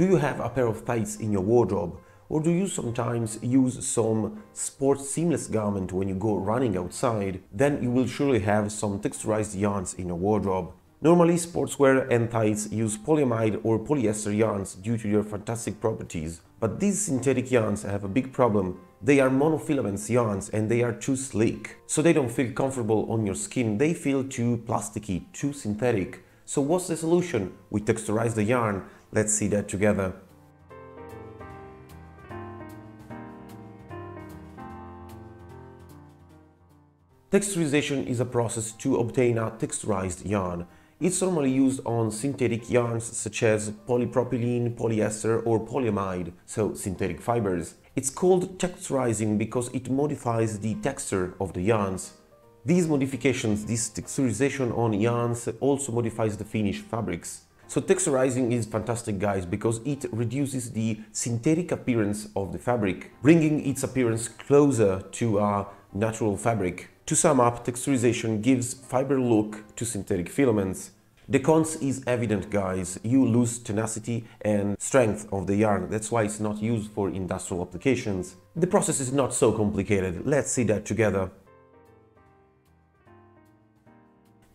Do you have a pair of tights in your wardrobe? Or do you sometimes use some sports seamless garment when you go running outside? Then you will surely have some texturized yarns in your wardrobe. Normally, sportswear and tights use polyamide or polyester yarns due to their fantastic properties. But these synthetic yarns have a big problem. They are monofilament yarns and they are too sleek. So they don't feel comfortable on your skin, they feel too plasticky, too synthetic. So what's the solution? We texturize the yarn. Let's see that together. Texturization is a process to obtain a texturized yarn. It's normally used on synthetic yarns such as polypropylene, polyester or polyamide, so synthetic fibers. It's called texturizing because it modifies the texture of the yarns. These modifications, this texturization on yarns also modifies the finished fabrics. So texturizing is fantastic guys because it reduces the synthetic appearance of the fabric, bringing its appearance closer to a natural fabric. To sum up, texturization gives fiber look to synthetic filaments. The cons is evident guys, you lose tenacity and strength of the yarn, that's why it's not used for industrial applications. The process is not so complicated, let's see that together.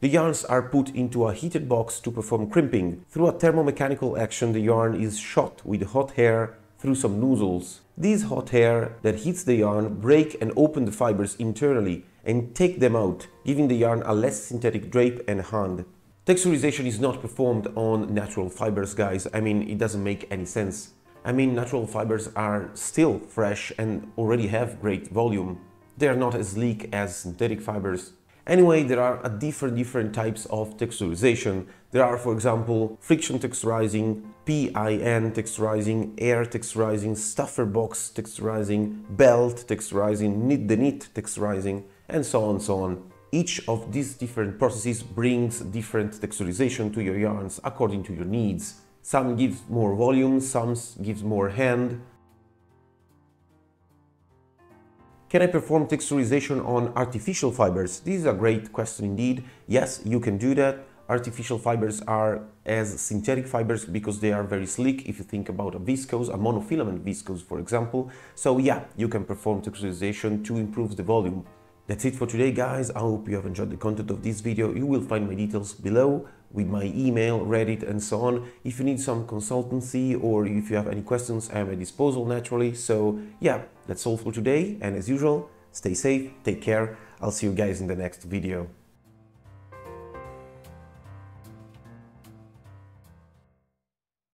The yarns are put into a heated box to perform crimping. Through a thermomechanical action the yarn is shot with hot air through some nozzles. These hot air that heats the yarn break and open the fibers internally and take them out, giving the yarn a less synthetic drape and hand. Texturization is not performed on natural fibers, guys. I mean, it doesn't make any sense. I mean, natural fibers are still fresh and already have great volume. They are not as sleek as synthetic fibers. Anyway, there are a different different types of texturization. There are, for example, friction texturizing, PIN texturizing, air texturizing, stuffer box texturizing, belt texturizing, knit-de-knit texturizing, and so on and so on. Each of these different processes brings different texturization to your yarns according to your needs. Some gives more volume, some gives more hand. Can I perform texturization on artificial fibers? This is a great question indeed. Yes, you can do that. Artificial fibers are as synthetic fibers because they are very sleek if you think about a viscose, a monofilament viscose for example. So yeah, you can perform texturization to improve the volume. That's it for today guys, I hope you have enjoyed the content of this video. You will find my details below with my email, Reddit and so on. If you need some consultancy or if you have any questions, I am at disposal naturally. So yeah, that's all for today and as usual, stay safe, take care. I'll see you guys in the next video.